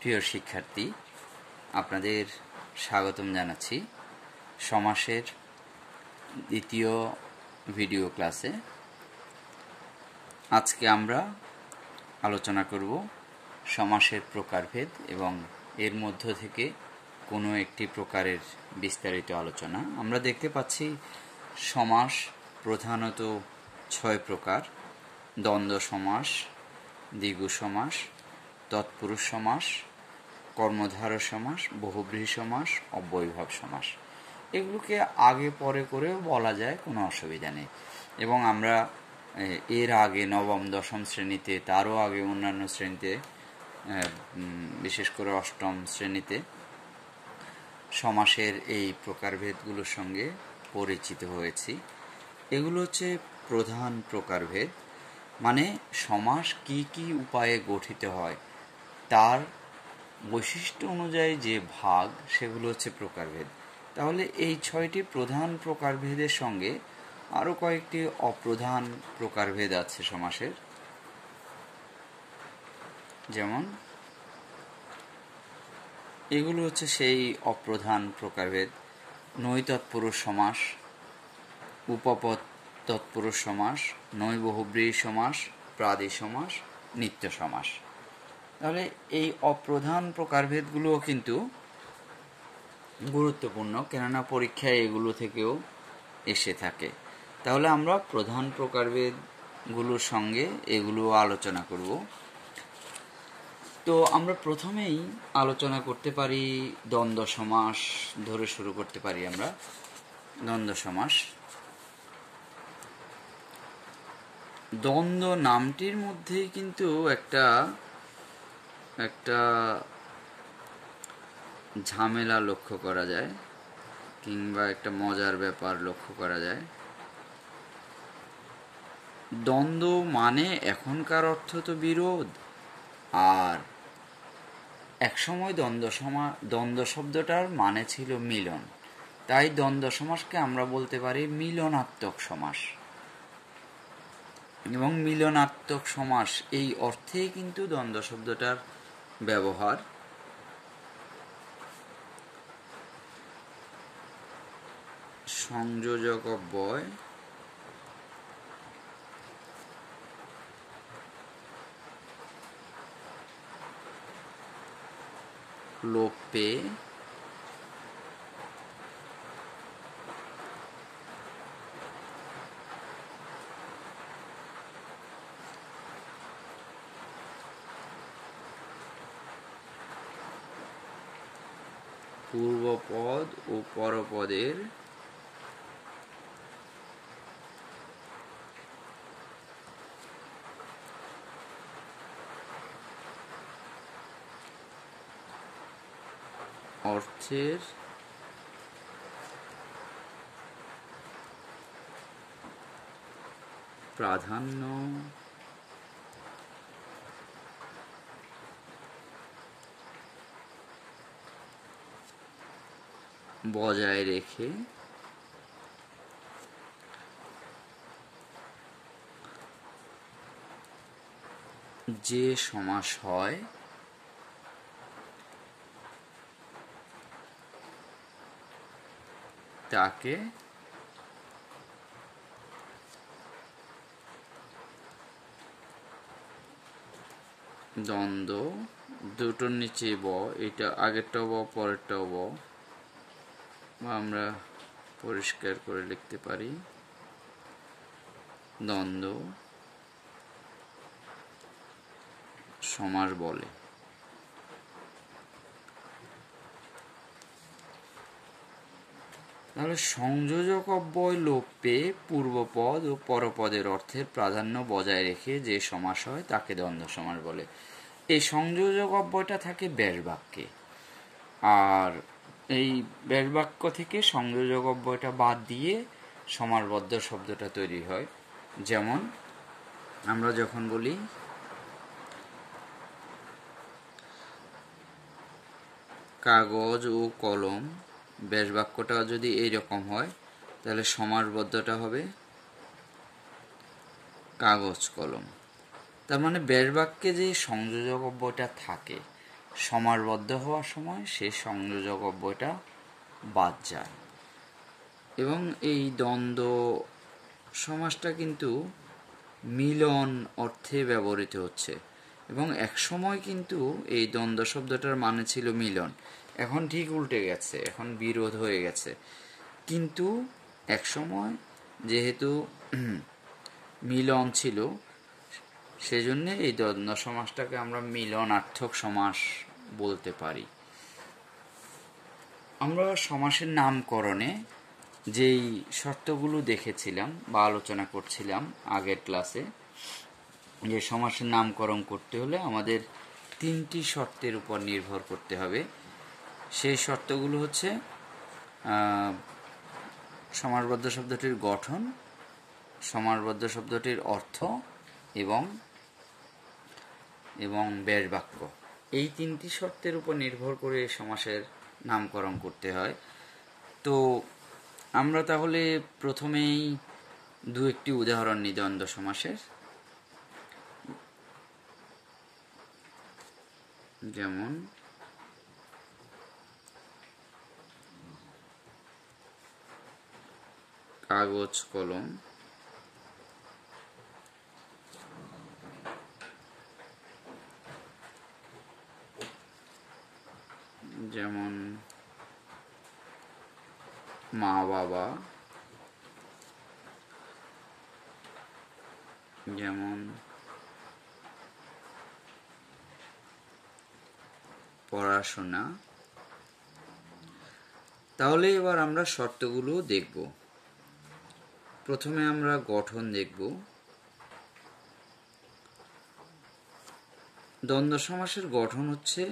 প্রিয় শিক্ষার্থী, আপনাদের স্বাগতম জানাচ্ছি সমাসের দ্বিতীয় ভিডিও ক্লাসে। আজকে আমরা আলোচনা করব সমাসের প্রকারভেদ এবং এর মধ্য থেকে কোনো একটি প্রকারের বিস্তারিত আলোচনা। আমরা দেখতে পাচ্ছি সমাস প্রধানত ছয় প্রকার, দ্বন্দ্ব সমাস, দ্বিগু সমাস তৎপুরুষ সমাস, কর্মধার সমাস, বহুব্রীহি সমাস, অব্যয়ভাব সমাস। এগুলোকে আগে পরে করেও বলা যায়, কোনো অসুবিধা নেই। এবং আমরা এর আগে নবম, দশম শ্রেণীতে, তারও আগে অন্যান্য শ্রেণীতে বিশেষ করে অষ্টম শ্রেণীতে, সমাসের এই প্রকারভেদগুলোর সঙ্গে পরিচিত হয়েছি। এগুলো হচ্ছে প্রধান প্রকারভেদ। মানে সমাস কি কি উপায়ে গঠিত হয় তার বৈশিষ্ট্য অনুযায়ী যে ভাগ, সেগুলো হচ্ছে প্রকারভেদ। তাহলে এই ছয়টি প্রধান প্রকারভেদের সঙ্গে আরও কয়েকটি অপ্রধান প্রকারভেদ আছে সমাসের। যেমন, এগুলো হচ্ছে সেই অপ্রধান প্রকারভেদ। নৈ তৎপুরুষ সমাস উপপদ তৎপুরুষ সমাস, নৈবহুব্রী সমাস, প্রাদি সমাস, নিত্য সমাস। তাহলে এই অপ্রধান প্রকারভেদগুলোও কিন্তু গুরুত্বপূর্ণ, কেননা পরীক্ষায় এগুলো থেকেও এসে থাকে। তাহলে আমরা প্রধান প্রকারভেদগুলোর সঙ্গে এগুলো আলোচনা করব। তো আমরা প্রথমেই আলোচনা করতে পারি দ্বন্দ্ব সমাস, ধরে শুরু করতে পারি আমরা দ্বন্দ্ব সমাস। দ্বন্দ্ব নামটির মধ্যেই কিন্তু একটা একটা ঝামেলা লক্ষ্য করা যায়, কিংবা একটা মজার ব্যাপার লক্ষ্য করা যায়। দ্বন্দ্ব মানে এখনকার অর্থ তো বিরোধ। আর একসময় দ্বন্দ্ব সমা, দ্বন্দ্ব শব্দটার মানে ছিল মিলন। তাই দ্বন্দ্ব সমাসকে আমরা বলতে পারি মিলনাত্মক সমাস। এবং মিলনাত্মক সমাস এই অর্থেই কিন্তু দ্বন্দ্ব শব্দটার ব্যবহার। সংযোজক বয়। লোপে পূর্বপদ ও পরপদের অর্থের প্রাধান্য বজায় রেখে যে সমাস হয়, তাকে দ্বন্দ্ব, দুটোর নিচে ব, এটা আগেরটাও ব, পরেরটাও ব বা। আমরা পরিষ্কার করে লিখতে পারি। দ্বন্দ্ব সমাস বলে। তাহলে সংযোজক অব্যয় লোপে পূর্বপদ ও পরপদের অর্থের প্রাধান্য বজায় রেখে যে সমাস হয় তাকে দ্বন্দ্ব সমাস বলে। এই সংযোজক অব্যয়টা থাকে ব্যাস বাক্যে আর এই ব্যাস বাক্য থেকে সংযোজক অব্যয়টা বাদ দিয়ে সমারবদ্ধ শব্দটা তৈরি হয়। যেমন, আমরা যখন বলি, কাগজ ও কলম ব্যাস বাক্যটা যদি এইরকম হয়, তাহলে সমারবদ্ধটা হবে কাগজ কলম। তার মানে ব্যাস বাক্যে যে সংযোজক অব্যয়টা থাকে সমারবদ্ধ হওয়ার সময় সে সংযোজক অব্যয়টা বাদ যায়। এবং এই দ্বন্দ্ব সমাসটা কিন্তু মিলন অর্থে ব্যবহৃত হচ্ছে। এবং এক সময় কিন্তু এই দ্বন্দ্ব শব্দটার মানে ছিল মিলন। এখন ঠিক উল্টে গেছে, এখন বিরোধ হয়ে গেছে। কিন্তু এক সময় যেহেতু মিলন ছিল, সেজন্য এই দ্বন্দ্ব সমাসটাকে আমরা মিলনার্থক সমাস বলতে পারি। আমরা সমাসের নামকরণে যেই শর্তগুলো দেখেছিলাম বা আলোচনা করছিলাম আগের ক্লাসে, যে সমাসের নামকরণ করতে হলে আমাদের তিনটি শর্তের উপর নির্ভর করতে হবে। সেই শর্তগুলো হচ্ছে সমাসবদ্ধ শব্দটির গঠন, সমাসবদ্ধ শব্দটির অর্থ এবং এবং ব্যাস বাক্য। এই তিনটি শর্তের উপর নির্ভর করে সমাসের নামকরণ করতে হয়। তো আমরা তাহলে প্রথমেই দু একটি উদাহরণ নিই দ্বন্দ্ব সমাসের। যেমন, কাগজ, কলম। যেমন মা বাবা, যেমন পড়াশোনা। তাহলে এবার আমরা শর্তগুলো দেখব। প্রথমে আমরা গঠন দেখব। দ্বন্দ্ব সমাসের গঠন হচ্ছে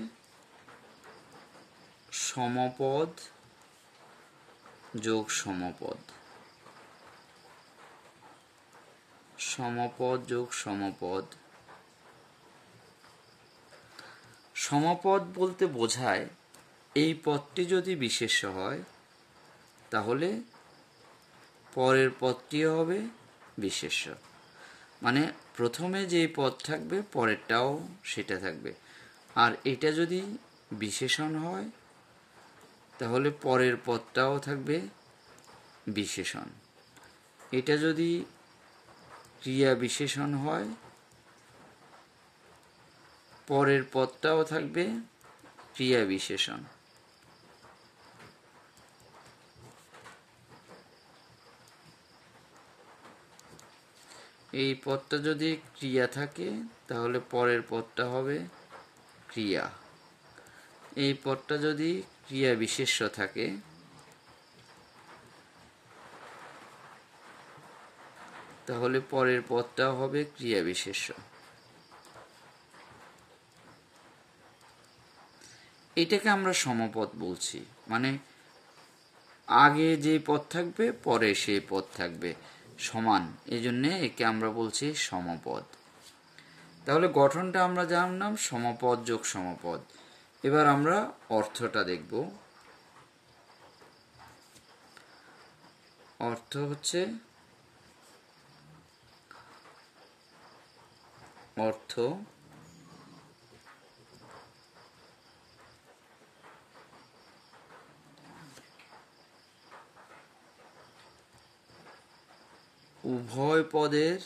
সমপদ যোগ সমপদ। সমপদ যোগ সমপদ। সমপদ বলতে বোঝায় এই পদটি যদি বিশেষ্য হয়, তাহলে পরের পদটিও হবে বিশেষ্য। মানে প্রথমে যে পদ থাকবে, পরেরটাও সেটা থাকবে। আর এটা যদি বিশেষণ হয় তাহলে পরের পদটাও থাকবে বিশেষণ। এটা যদি ক্রিয়া বিশেষণ হয়, পরের পদটাও থাকবে ক্রিয়া বিশেষণ। এই পদটা যদি ক্রিয়া থাকে, তাহলে পরের পদটা হবে ক্রিয়া। এই পদটা যদি ক্রিয়া বিশেষ্য থাকে তাহলে পরের পদটাও হবে ক্রিয়া বিশেষ্য। এটাকে আমরা সমপদ বলছি মানে আগে যে পদ থাকবে, পরে সেই পদ থাকবে, সমান। এই জন্যে একে আমরা বলছি সমপদ। তাহলে গঠনটা আমরা জানলাম সমপদ যোগ সমপদ। এবার আমরা অর্থটা দেখব। অর্থ হচ্ছে অর্থ উভয় পদের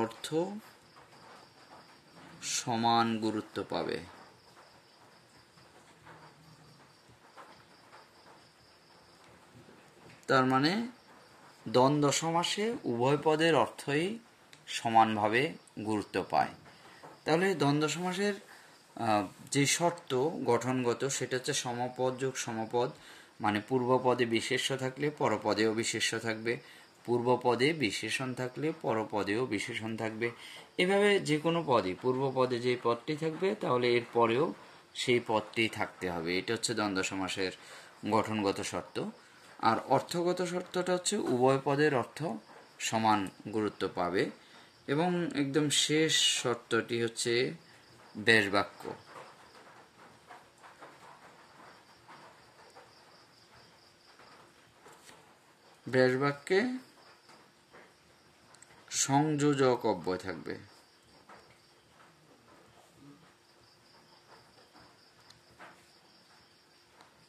অর্থ সমান গুরুত্ব পাবে। তার মানে দ্বন্দ্ব সমাসে উভয় পদের অর্থই সমানভাবে গুরুত্ব পায়। তাহলে দ্বন্দ্ব সমাসের যে শর্ত গঠনগত, সেটা হচ্ছে সমপদ যোগ সমপদ মানে পূর্বপদে বিশেষ্য থাকলে পরপদেও বিশেষ্য থাকবে। পূর্বপদে বিশেষণ থাকলে পরপদেও বিশেষণ থাকবে। এভাবে যে কোনো পদই পূর্বপদে যে পদটি থাকবে, তাহলে এর পরেও সেই পদটি থাকতে হবে। এটা হচ্ছে দ্বন্দ্ব সমাসের গঠনগত শর্ত। আর অর্থগত শর্তটা হচ্ছে উভয় পদের অর্থ সমান গুরুত্ব পাবে। এবং একদম শেষ শর্তটি হচ্ছে বেশ বাক্য বেশ বাক্যে সংযোজক অব্যয় থাকবে।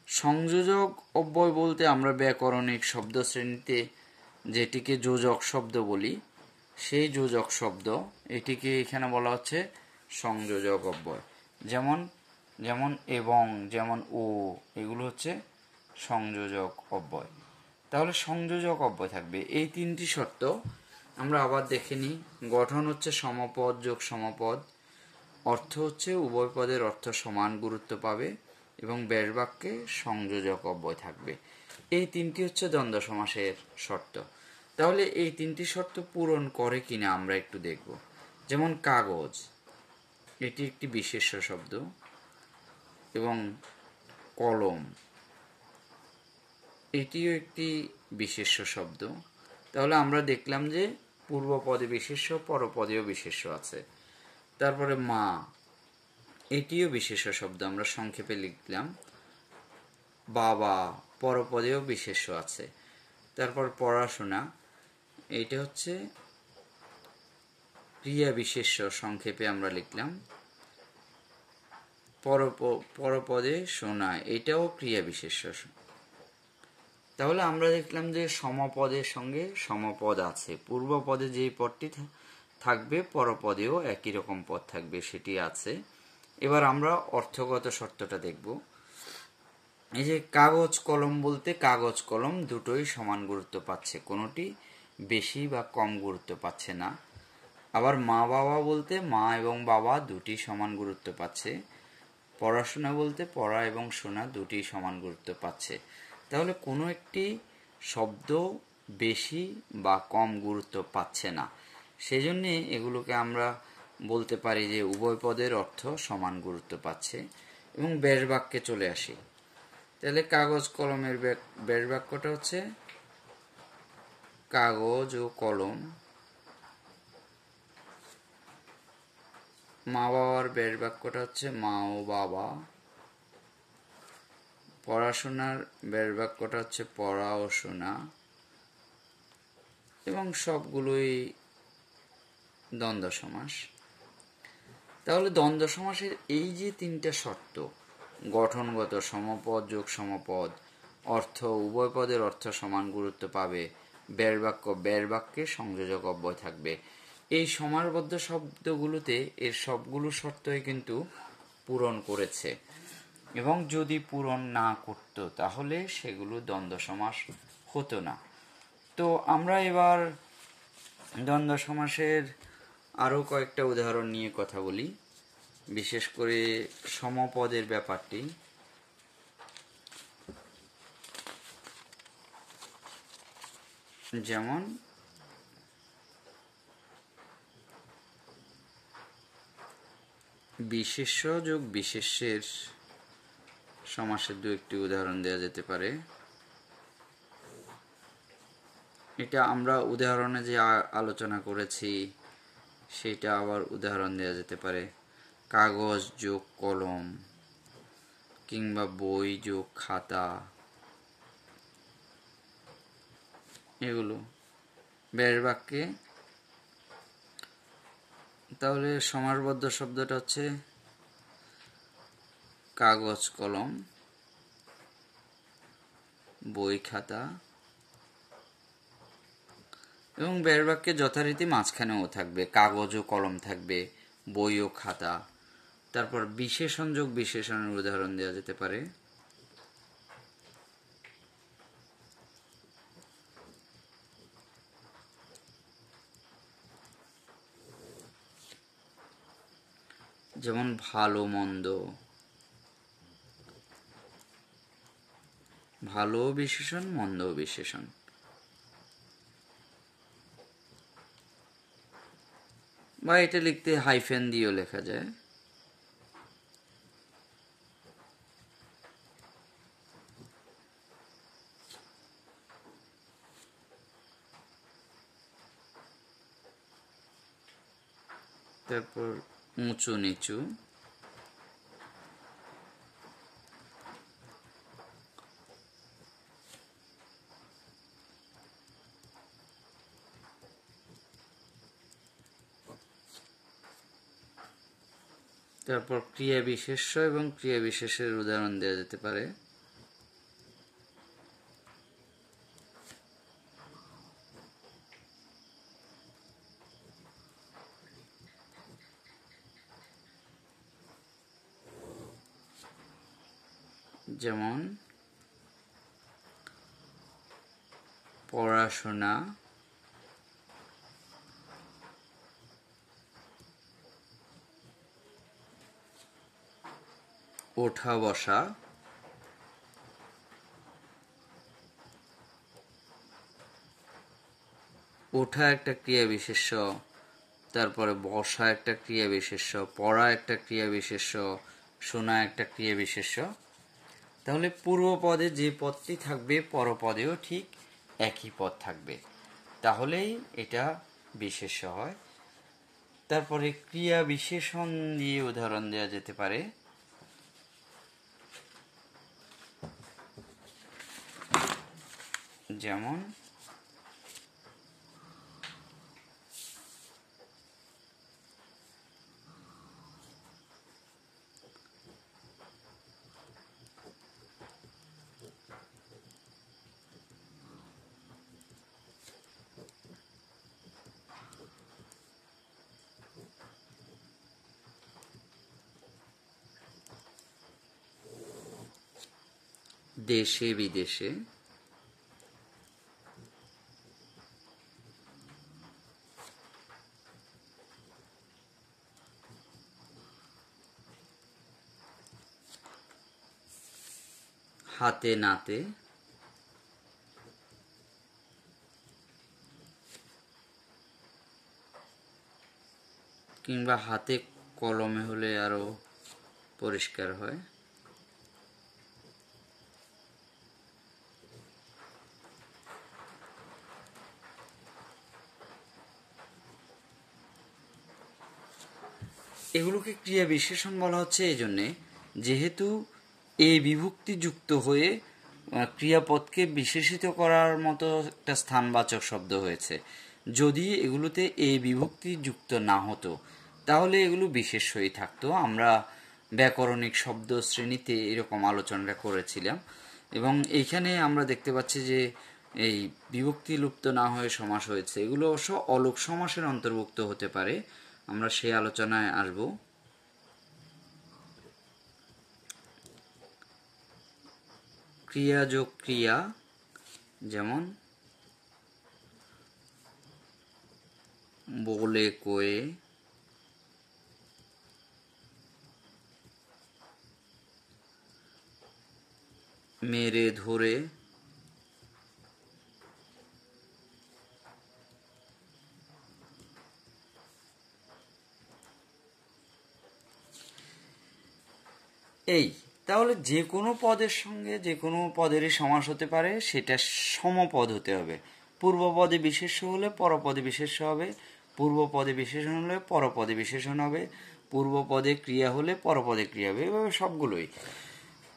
সংযোজক অব্যয় বলতে আমরা ব্যাকরণিক শব্দ শ্রেণীতে যেটিকে যোজক শব্দ বলি, সেই যোজক শব্দ এটিকে এখানে বলা হচ্ছে সংযোজক অব্যয় যেমন যেমন এবং, যেমন ও, এগুলো হচ্ছে সংযোজক অব্যয় তাহলে সংযোজক অব্যয় থাকবে। এই তিনটি শর্ত আমরা আবার দেখে নিই। গঠন হচ্ছে সমপদ যোগ সমপদ। অর্থ হচ্ছে উভয় পদের অর্থ সমান গুরুত্ব পাবে এবং ব্যাস বাক্যে সংযোজক অব্যয় থাকবে। এই তিনটি হচ্ছে দ্বন্দ্ব সমাসের শর্ত। তাহলে এই তিনটি শর্ত পূরণ করে কিনা আমরা একটু দেখব। যেমন কাগজ, এটি একটি বিশেষ্য শব্দ। এবং কলম, এটিও একটি বিশেষ্য শব্দ। তাহলে আমরা দেখলাম যে পূর্ব পদে বিশেষ্য, পরপদেও বিশেষ্য আছে। তারপরে মা, এটিও বিশেষ্য শব্দ, আমরা সংক্ষেপে লিখলাম। বাবা, পরপদেও বিশেষ্য আছে। তারপর পড়াশোনা, এইটা হচ্ছে ক্রিয়া বিশেষ্য সংক্ষেপে আমরা লিখলাম। পরপদে শোনা, এটাও ক্রিয়া বিশেষ্য তাহলে আমরা দেখলাম যে সমপদের সঙ্গে সমপদ আছে। পূর্ব পদে যেই পদটি থাকবে, পরপদেও একই রকম পদ থাকবে, সেটি আছে। এবার আমরা অর্থগত শর্তটা দেখব। এই যে কাগজ কলম বলতে কাগজ কলম দুটোই সমান গুরুত্ব পাচ্ছে, কোনোটি বেশি বা কম গুরুত্ব পাচ্ছে না। আবার মা বাবা বলতে মা এবং বাবা দুটি সমান গুরুত্ব পাচ্ছে। পড়াশোনা বলতে পড়া এবং শোনা দুটি সমান গুরুত্ব পাচ্ছে। তাহলে কোনো একটি শব্দ বেশি বা কম গুরুত্ব পাচ্ছে না। সেজন্যে এগুলোকে আমরা বলতে পারি যে উভয় পদের অর্থ সমান গুরুত্ব পাচ্ছে। এবং ব্যাস বাক্যে চলে আসি। তাহলে কাগজ কলমের ব্যাস বাক্যটা হচ্ছে কাগজ ও কলম। মা বাবার ব্যাস বাক্যটা হচ্ছে মা ও বাবা। পড়াশোনার বাক্যটা হচ্ছে পড়া ও শোনা। এবং সবগুলোই দ্বন্দ্ব সমাস তাহলে দ্বন্দ্ব সমাসের এই যে তিনটা শর্ত, গঠনগত সমপদ যোগ সমপদ অর্থ, উভয় পদের অর্থ সমান গুরুত্ব পাবে ব্যার বাক্য ব্যার বাক্যে সংযোজক অব্যয় থাকবে। এই সমারবদ্ধ শব্দগুলোতে এর সবগুলো শর্তই কিন্তু পূরণ করেছে। এবং যদি পূরণ না করত, তাহলে সেগুলো দ্বন্দ্ব সমাস হতো না। তো আমরা এবার দ্বন্দ্ব সমাসের আরও কয়েকটা উদাহরণ নিয়ে কথা বলি, বিশেষ করে সমপদের ব্যাপারটি। যেমন, বিশেষ্য যোগ বিশেষ্যের সমাসের দু একটি উদাহরণ দেওয়া যেতে পারে। এটা আমরা উদাহরণে যে আলোচনা করেছি, সেটা আবার উদাহরণ দেওয়া যেতে পারে। কাগজ যোগ কলম কিংবা বই যোগ খাতা। এগুলো। বের বাক্যে। তাহলে সমাসবদ্ধ শব্দটা হচ্ছে কাগজ কলম, বই খাতা এবং বের বাক্যে যথারীতি মাঝখানেও থাকবে। কাগজ ও কলম থাকবে, বই ও খাতা। তারপর বিশেষণ যোগ বিশেষণের উদাহরণ দেওয়া যেতে পারে। যেমন ভালো, মন্দ। ভালো বিশেষণ মন্দ বিশেষণ। বা এটা লিখতে হাইফেন দিয়েও লেখা যায়। তারপর উঁচু নিচু তারপর ক্রিয়া বিশেষ্য এবং ক্রিয়া বিশেষের উদাহরণ দেওয়া যেতে পারে। যেমন পড়াশোনা ওঠা বসা ওঠা একটা ক্রিয়া বিশেষ্য, তারপরে বসা একটা ক্রিয়া বিশেষ্য, পড়া একটা ক্রিয়া বিশেষ্য, শোনা একটা ক্রিয়া বিশেষ্য। তাহলে পূর্ব পদে যে পদটি থাকবে পরপদেও ঠিক একই পদ থাকবে। তাহলেই এটা বিশেষ্য হয়। তারপরে ক্রিয়া বিশেষণ দিয়ে উদাহরণ দেওয়া যেতে পারে। যেমন দেশে বিদেশে হাতে নাতে। কিংবা হাতে কলমে হলে আরও পরিষ্কার হয়। এগুলোকে ক্রিয়া বিশেষণ বলা হচ্ছে। এই জন্যে যেহেতু এই বিভক্তি যুক্ত হয়ে ক্রিয়াপদকে বিশেষিত করার মতো একটা স্থানবাচক শব্দ হয়েছে। যদি এগুলোতে এই বিভক্তি যুক্ত না হতো, তাহলে এগুলো বিশেষ হয়ে থাকতো। আমরা ব্যাকরণিক শব্দ শ্রেণীতে এরকম আলোচনাটা করেছিলাম। এবং এইখানে আমরা দেখতে পাচ্ছি যে, এই বিভক্তি লুপ্ত না হয়ে সমাস হয়েছে। এগুলো অবশ্য অলোক সমাসের অন্তর্ভুক্ত হতে পারে। আমরা সেই আলোচনায় আসব। ক্রিয়া যোগ ক্রিয়া যেমন বলে কয়ে মেরে ধরে এই। তাহলে যে কোনো পদের সঙ্গে যে কোনো পদেরই সমাস হতে পারে, সেটা সমপদ হতে হবে। পূর্বপদে বিশেষ্য হলে পরপদে বিশেষ্য হবে, পূর্বপদে বিশেষণ হলে পরপদে বিশেষণ হবে, পূর্বপদে ক্রিয়া হলে পরপদে ক্রিয়া হবে, এভাবে সবগুলোই।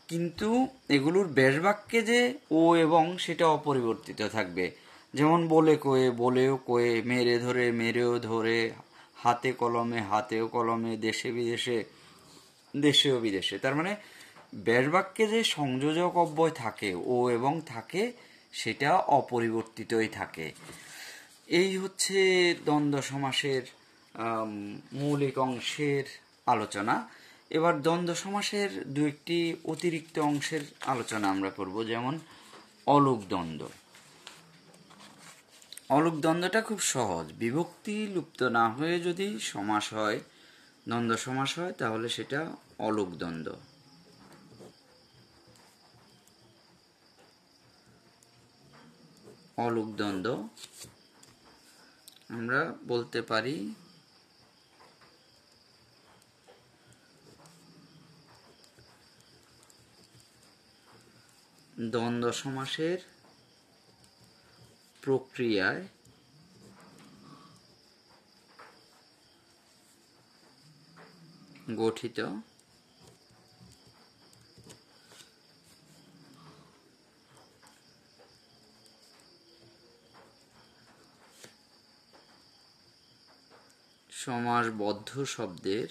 কিন্তু এগুলোর ব্যাসবাক্যে যে ও এবং সেটা অপরিবর্তিত থাকবে। যেমন বলে কয়ে, বলেও কয়ে, মেরে ধরে, মেরেও ধরে, হাতে কলমে, হাতেও কলমে, দেশে বিদেশে দেশে ও বিদেশে। তার মানে ব্যাসবাক্যে যে সংযোজক অব্যয় থাকে, ও এবং থাকে, সেটা অপরিবর্তিতই থাকে। এই হচ্ছে দ্বন্দ্ব সমাসের মৌলিক অংশের আলোচনা। এবার দ্বন্দ্ব সমাসের দু একটি অতিরিক্ত অংশের আলোচনা আমরা করব, যেমন অলোক দ্বন্দ্ব। অলোক দ্বন্দ্বটা খুব সহজ। বিভক্তি লুপ্ত না হয়ে যদি সমাস হয়, দ্বন্দ্ব সমাস হয়, তাহলে সেটা অলোক দ্বন্দ্ব। অলোক দ্বন্দ্ব। আমরা বলতে পারি দ্বন্দ্ব সমাসের প্রক্রিয়ায় গঠিত সমাসবদ্ধ শব্দের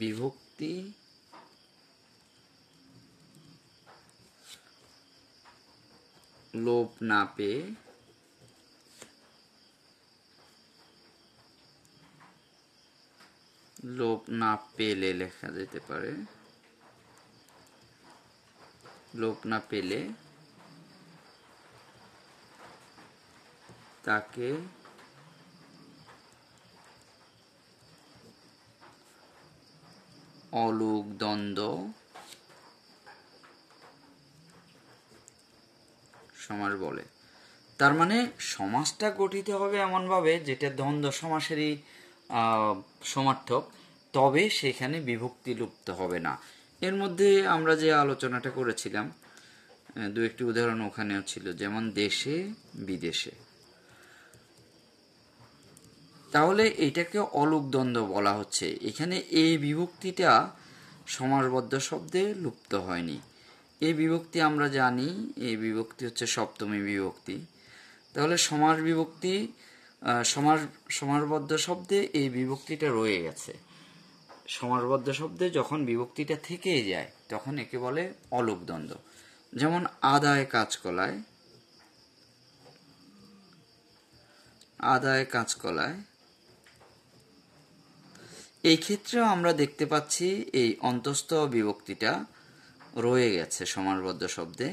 বিভক্তি লোপ না পেয়ে লোপ না পেলে লেখা যেতে পারে। লোপ না পেলে তাকে অলুক দ্বন্দ্ব সমাস বলে। তার মানে সমাজটা গঠিত হবে এমনভাবে যেটা দ্বন্দ্ব সমাসেরই সমার্থক, তবে সেখানে বিভক্তি লুপ্ত হবে না। এর মধ্যে আমরা যে আলোচনাটা করেছিলাম দু একটি উদাহরণ ওখানেও ছিল, যেমন দেশে বিদেশে। তাহলে এটাকে অলোক দ্বন্দ্ব বলা হচ্ছে। এখানে এই বিভক্তিটা সমাসবদ্ধ শব্দে লুপ্ত হয়নি। এই বিভক্তি আমরা জানি, এই বিভক্তি হচ্ছে সপ্তমী বিভক্তি। তাহলে সমাস বিভক্তি সমাস, সমাসবদ্ধ শব্দে এই বিভক্তিটা রয়ে গেছে। সমাসবদ্ধ শব্দে যখন বিভক্তিটা থেকে যায়, তখন একে বলে অলোক দ্বন্দ্ব যেমন আদায় কাজকলায় আদায় কাজকলায় এই ক্ষেত্রেও আমরা দেখতে পাচ্ছি এই অন্তস্থ বিভক্তিটা রয়ে গেছে সমাসবদ্ধ শব্দে।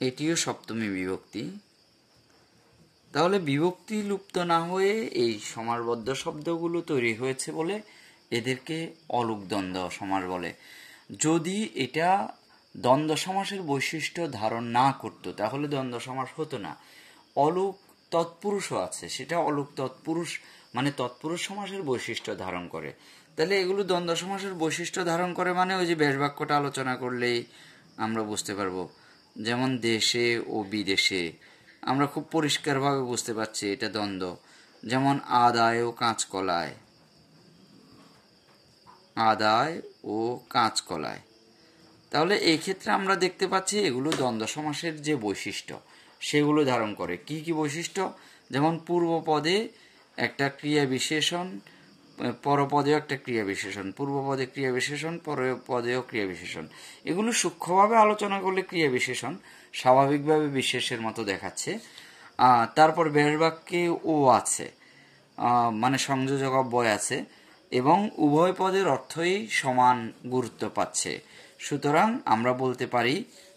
এটিও সপ্তমী বিভক্তি। তাহলে বিভক্তি লুপ্ত না হয়ে এই সমারবদ্ধ শব্দগুলো তৈরি হয়েছে বলে এদেরকে অলুক দ্বন্দ্ব সমাস বলে। যদি এটা দ্বন্দ্ব সমাসের বৈশিষ্ট্য ধারণ না করতো, তাহলে দ্বন্দ্ব সমাস হতো না। অলুক তৎপুরুষও আছে, সেটা অলুক তৎপুরুষ মানে তৎপুরুষ সমাসের বৈশিষ্ট্য ধারণ করে। তাহলে এগুলো দ্বন্দ্ব সমাসের বৈশিষ্ট্য ধারণ করে মানে ওই যে বেশ বাক্যটা আলোচনা করলেই আমরা বুঝতে পারব। যেমন দেশে ও বিদেশে আমরা খুব পরিষ্কারভাবে বুঝতে পারছি এটা দ্বন্দ্ব। যেমন আদায় ও কাঁচকলায়। আদায় ও কাঁচকলায়। তাহলে এই ক্ষেত্রে আমরা দেখতে পাচ্ছি এগুলো দ্বন্দ্ব সমাসের যে বৈশিষ্ট্য, সেগুলো ধারণ করে। কি কি বৈশিষ্ট্য? যেমন পূর্ব পদে একটা ক্রিয়া বিশেষণ, পরপদেও একটা ক্রিয়া বিশেষণ, পূর্বপদে ক্রিয়া বিশেষণ, পরপদেও ক্রিয়া বিশেষণ। এগুলো সূক্ষ্মভাবে আলোচনা করলে ক্রিয়া বিশেষণ স্বাভাবিকভাবে বিশেষের মতো দেখাচ্ছে। তারপর বের বাক্যে ও আছে। মানে সংযোজক অব্যয় আছে এবং উভয় পদের অর্থই সমান গুরুত্ব পাচ্ছে। সুতরাং আমরা বলতে পারি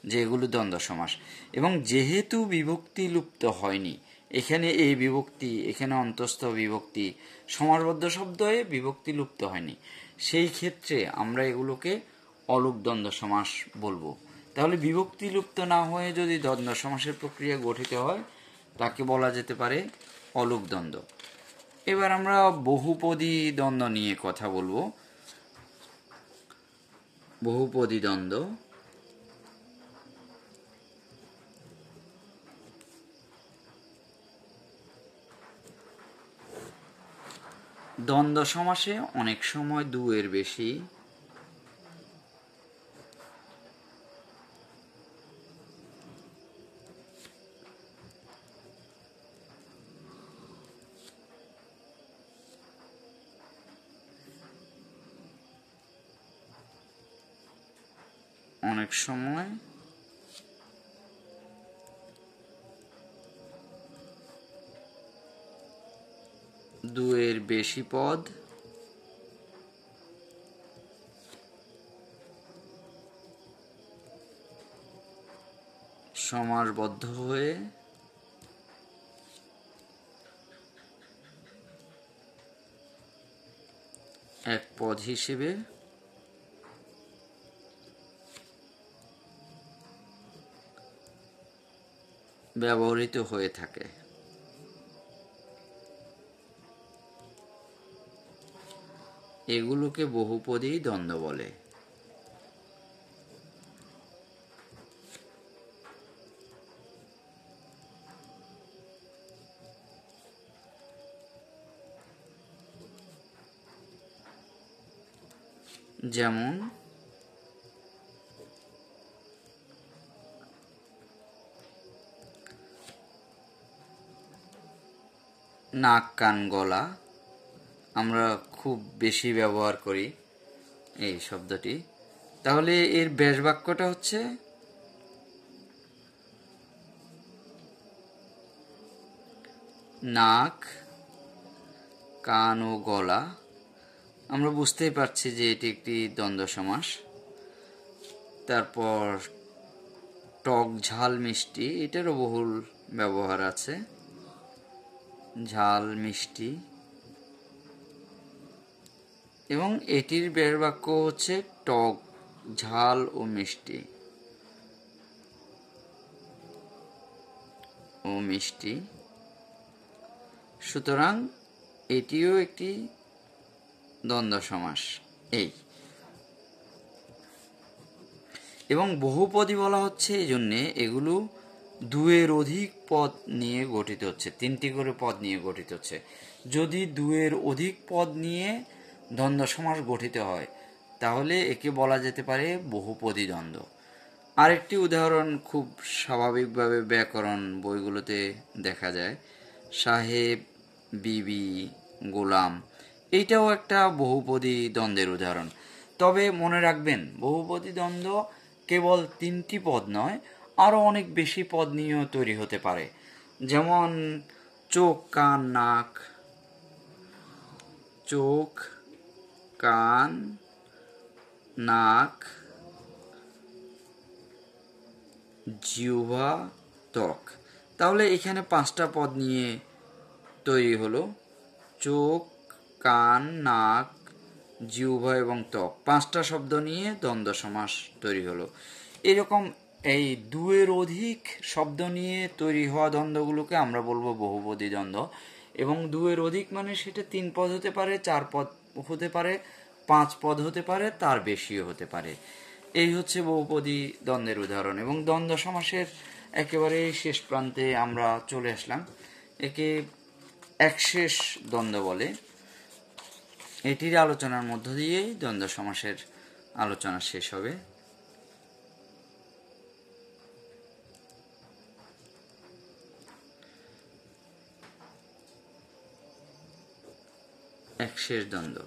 যে এগুলো দ্বন্দ্ব সমাস। এবং যেহেতু বিভক্তি লুপ্ত হয়নি, এখানে এই বিভক্তি, এখানে অন্তস্থ বিভক্তি, সমাসবদ্ধ শব্দে বিভক্তি লুপ্ত হয়নি। সেই ক্ষেত্রে আমরা এগুলোকে অলুক দ্বন্দ্ব সমাস বলব। তাহলে বিভক্তি লুপ্ত না হয়ে যদি দ্বন্দ্ব সমাসের প্রক্রিয়া গঠিত হয়, তাকে বলা যেতে পারে অলুক দ্বন্দ্ব। এবার আমরা বহুপদী দ্বন্দ্ব নিয়ে কথা বলব। বহুপদী দ্বন্দ্ব। দ্বন্দ্ব সমাসে অনেক সময় দুয়ের বেশি অনেক সময় দুয়ের বেশি পদ সমাসবদ্ধ হয়ে এক পদ হিসেবে ব্যবহৃত হয়ে থাকে। এগুলোকে বহুপদী দ্বন্দ্ব বলে। যেমন নাক, কান, গলা। আমরা খুব বেশি ব্যবহার করি এই শব্দটি। তাহলে এর ব্যাস বাক্যটা হচ্ছে নাক, কান ও গলা। আমরা বুঝতেই পারছি যে এটি একটি দ্বন্দ্ব সমাস। তারপর টক ঝাল মিষ্টি, এটারও বহুল ব্যবহার আছে। ঝাল, মিষ্টি। এবং এটির বের বাক্য হচ্ছে টক, ঝাল ও মিষ্টি। ও মিষ্টি। সুতরাং এটিও একটি দ্বন্দ্ব সমাস, এই। এবং বহুপদী বলা হচ্ছে এই জন্যে এগুলো দুয়ের অধিক পদ নিয়ে গঠিত হচ্ছে, তিনটি করে পদ নিয়ে গঠিত হচ্ছে। যদি দুয়ের অধিক পদ নিয়ে দ্বন্দ্ব সমাস গঠিত হয়, তাহলে একে বলা যেতে পারে বহুপদী দ্বন্দ্ব। আরেকটি উদাহরণ খুব স্বাভাবিকভাবে ব্যাকরণ বইগুলোতে দেখা যায়, সাহেব, বিবি, গোলাম। এইটাও একটা বহুপদী দ্বন্দ্বের উদাহরণ। তবে মনে রাখবেন, বহুপদী দ্বন্দ্ব কেবল তিনটি পদ নয় আরও অনেক বেশি পদ নিয়েও তৈরি হতে পারে। যেমন চোখ, কান, নাক, চোখ, কান, নাক, জিহ্বা, ত্বক। তাহলে এখানে পাঁচটা পদ নিয়ে তৈরি হলো। চোখ, কান, নাক, জিহ্বা এবং ত্বক। পাঁচটা শব্দ নিয়ে দ্বন্দ্ব সমাস তৈরি হলো। এরকম এই দুয়ের অধিক শব্দ নিয়ে তৈরি হওয়া দ্বন্দ্বগুলোকে আমরা বলব বহুপদী দ্বন্দ্ব। এবং দুয়ের অধিক মানে সেটা তিন পদ হতে পারে, চার পদ হতে পারে, পাঁচ পদ হতে পারে, তার বেশিও হতে পারে। এই হচ্ছে বহুপদী দ্বন্দ্বের উদাহরণ। এবং দ্বন্দ্ব সমাসের একেবারে শেষ প্রান্তে আমরা চলে আসলাম। একে একশেষ দ্বন্দ্ব বলে। এটির আলোচনার মধ্য দিয়েই দ্বন্দ্ব সমাসের আলোচনা শেষ হবে। একশেষ দ্বন্দ্ব।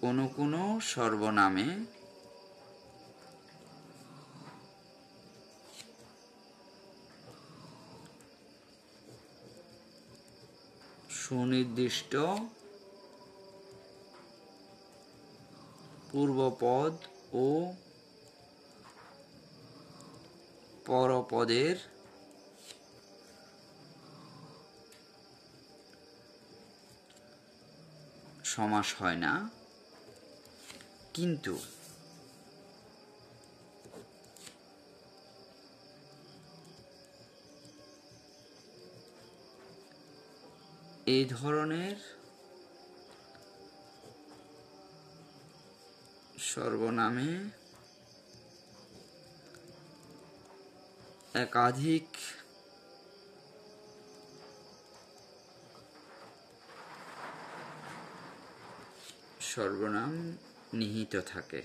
কোনো কোনো সর্বনামে সুনির্দিষ্ট পূর্বপদ ও পরপদের সমাস হয় না। কিন্তু এই ধরনের সর্বনামে একাধিক সর্বনাম নিহিত থাকে।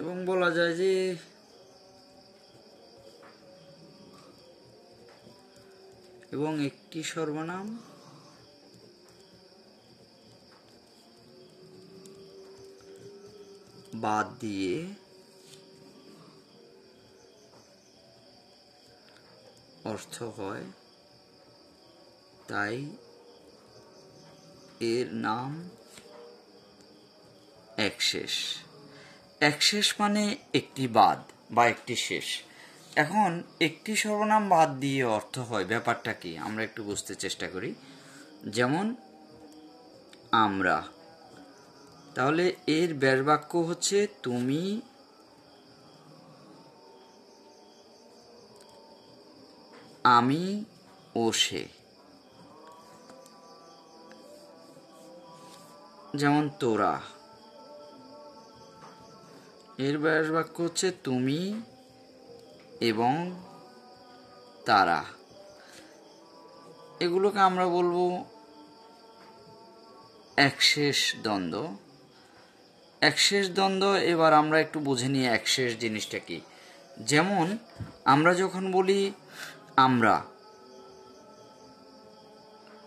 এবং বলা যায় যে এবং একটি সর্বনাম বাদ দিয়ে অর্থ হয়, তাই এর নাম একশেষ। একশেষ মানে একটি বাদ বা একটি শেষ। এখন একটি সর্বনাম বাদ দিয়ে অর্থ হয়, ব্যাপারটা কি? আমরা একটু বুঝতে চেষ্টা করি। যেমন, আমরা। তাহলে এর ব্যাসবাক্য হচ্ছে, তুমি আমি ও সে। যেমন, তোরা। এর ব্যাস বাক্য হচ্ছে, তুমি এবং তারা। এগুলোকে আমরা বলব একশেষ দ্বন্দ্ব। একশেষ দ্বন্দ্ব, এবার আমরা একটু বুঝে নিই একশেষ জিনিসটা কি। যেমন, আমরা যখন বলি আমরা,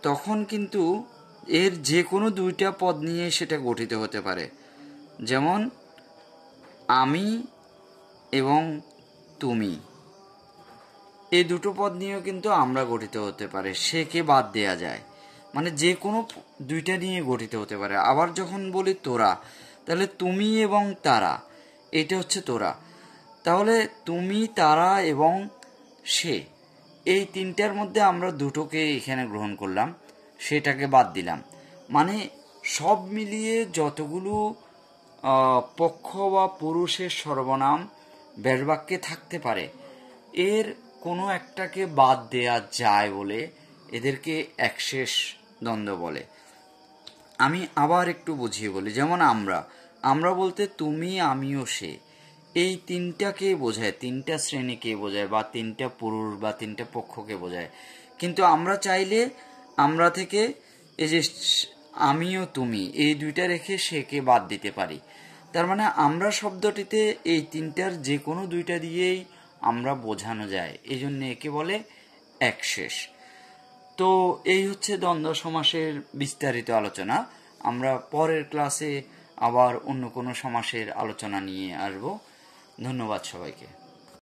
তখন কিন্তু এর যে কোনো দুইটা পদ নিয়ে সেটা গঠিত হতে পারে। যেমন, আমি এবং তুমি। এই দুটো পদ নিয়েও কিন্তু আমরা গঠিত হতে পারে। সেকে বাদ দেয়া যায়? মানে যে কোনো দুইটা নিয়ে গঠিত হতে পারে। আবার যখন বলি তোরা, তাহলে তুমি এবং তারা, এটা হচ্ছে তোরা। তাহলে তুমি, তারা এবং সে, এই তিনটার মধ্যে আমরা দুটোকে এখানে গ্রহণ করলাম, সেটাকে বাদ দিলাম। মানে সব মিলিয়ে যতগুলো পক্ষ বা পুরুষের সর্বনাম ব্যাসবাক্যে থাকতে পারে, এর কোনো একটাকে বাদ দেয়া যায় বলে এদেরকে একশেষ দ্বন্দ্ব বলে। আমি আবার একটু বুঝিয়ে বলি, যেমন আমরা। আমরা বলতে তুমি, আমিও, সে। এই তিনটাকে বোঝায়? তিনটা শ্রেণীকে বোঝায়? বা তিনটা পুরুষ বা তিনটা পক্ষকে বোঝায়? কিন্তু আমরা চাইলে আমরা থেকে এই যে আমিও তুমি, এই দুইটা রেখে সেকে বাদ দিতে পারি। তার মানে আমরা শব্দটিতে এই তিনটার যে কোনো দুইটা দিয়েই আমরা বোঝানো যায়। এই জন্য একে বলে একশেষ। তো এই হচ্ছে দ্বন্দ্ব সমাসের বিস্তারিত আলোচনা। আমরা পরের ক্লাসে আবার অন্য কোনো সমাসের আলোচনা নিয়ে আসব। ধন্যবাদ সবাইকে।